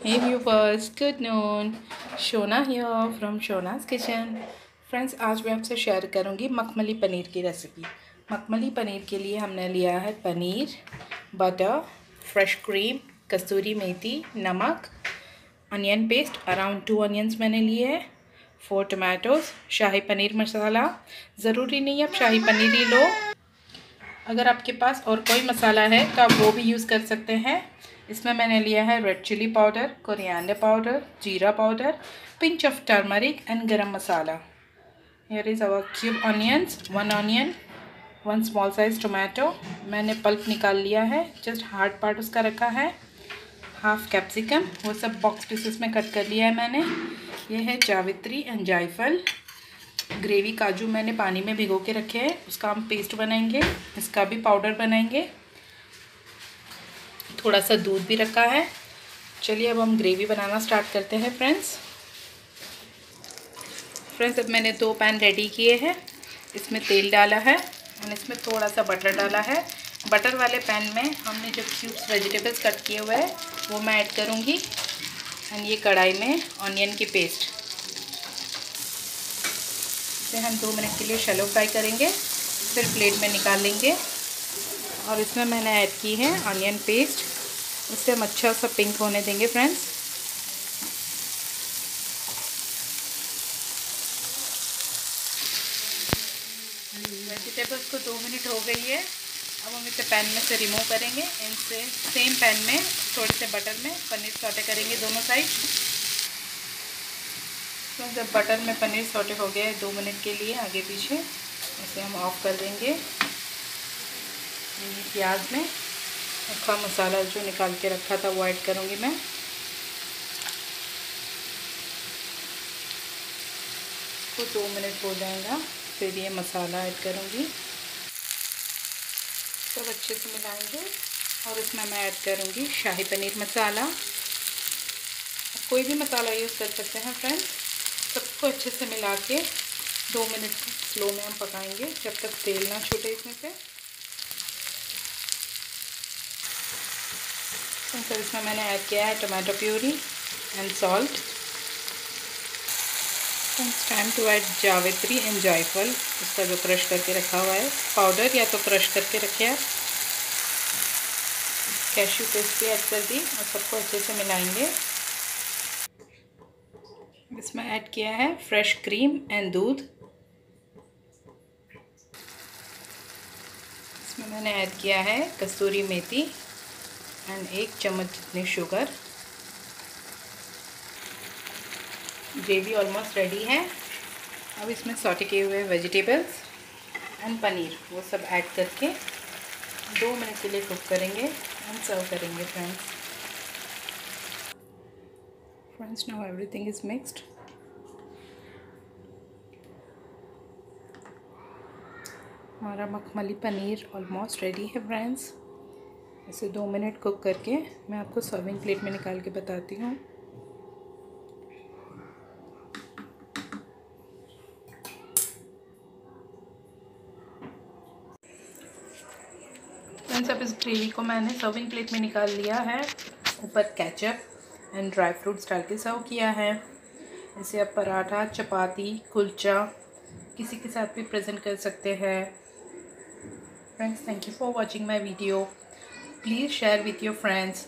Hey viewers, good noon. Shona here from Shona's kitchen. Friends आज मैं आपसे share करूँगी मखमली पनीर की रेसिपी मखमली पनीर के लिए हमने लिया है पनीर बटर फ्रेश क्रीम कस्तूरी मेथी नमक onion paste around two onions मैंने लिए हैं फोर टमाटोज शाही पनीर मसाला ज़रूरी नहीं आप शाही पनीर ही लो अगर आपके पास और कोई मसाला है तो आप वो भी यूज़ कर सकते हैं इसमें मैंने लिया है red chili powder coriander powder जीरा powder pinch of turmeric and garam masala here is our cube onions one onion one small size tomato मैंने पल्प निकाल लिया है जस्ट हार्ड पार्ट उसका रखा है हाफ़ कैप्सिकम वो सब बॉक्स पीसेस में कट कर लिया है मैंने. ये है जावित्री एंड जायफल. ग्रेवी काजू मैंने पानी में भिगो के रखे हैं, उसका हम पेस्ट बनाएँगे, इसका भी पाउडर बनाएँगे. थोड़ा सा दूध भी रखा है। चलिए अब हम ग्रेवी बनाना स्टार्ट करते हैं, फ्रेंड्स। फ्रेंड्स, अब मैंने दो पैन रेडी किए हैं। इसमें तेल डाला है और इसमें थोड़ा सा बटर डाला है। बटर वाले पैन में हमने जो क्यूब्स वेजिटेबल्स कट किए हुए हैं, वो मैं ऐड करूँगी। एंड ये कढ़ाई में ऑनियन की पेस्ट इसे हम दो मिनट के लिए शैलो फ्राई करेंगे, फिर प्लेट में निकाल लेंगे। और इसमें मैंने ऐड की है ऑनियन पेस्ट इसे हम अच्छा सा पिंक होने देंगे फ्रेंड्स वेजिटेबल्स को दो मिनट हो गई है। अब हम इसे पैन में से रिमूव करेंगे। इनसे सेम पैन में, थोड़े से बटर में, पनीर सौटे करेंगे दोनों साइड तो जब बटर में पनीर सौटे हो गया है दो मिनट के लिए, आगे पीछे, इसे हम ऑफ़ कर देंगे। प्याज में। अक्खा मसाला जो निकाल के रखा था, वो ऐड करूँगी मैं। तो दो मिनट हो जाएगा, फिर ये मसाला ऐड करूँगी। सब अच्छे से मिलाएँगे, और इसमें मैं ऐड करूँगी शाही पनीर मसाला। कोई भी मसाला यूज़ कर सकते हैं फ्रेंड्स सबको अच्छे से मिला के दो मिनट स्लो में हम पकाएँगे, जब तक तेल ना छूटे इसमें से। तो इसमें मैंने ऐड किया है tomato puree and salt it's time to add जावित्री एंड जायफल उसका जो क्रश करके रखा हुआ है पाउडर या तो क्रश करके रखे आप। कैश्यू पेस्ट भी ऐड कर दी और सबको अच्छे से मिलाएँगे। इसमें ऐड किया है फ्रेश क्रीम एंड दूध। इसमें मैंने ऐड किया है कस्तूरी मेथी। एंड एक चम्मच जितनी शुगर ग्रेवी ऑलमोस्ट रेडी है. अब इसमें सॉटे किए हुए वेजिटेबल्स एंड पनीर, वो सब ऐड करके दो मिनट के लिए कुक करेंगे एंड सर्व करेंगे friends friends now everything is mixed हमारा मखमली पनीर ऑलमोस्ट रेडी है फ्रेंड्स इसे दो मिनट कुक करके मैं आपको सर्विंग प्लेट में निकाल के बताती हूँ। फ्रेंड्स, अब इस ग्रेवी को मैंने सर्विंग प्लेट में निकाल लिया है। ऊपर कैचअप एंड ड्राई फ्रूट्स डाल के सर्व किया है। इसे आप पराठा, चपाती, कुलचा किसी के साथ भी प्रेजेंट कर सकते हैं। Friends thank you for watching my video please share with your friends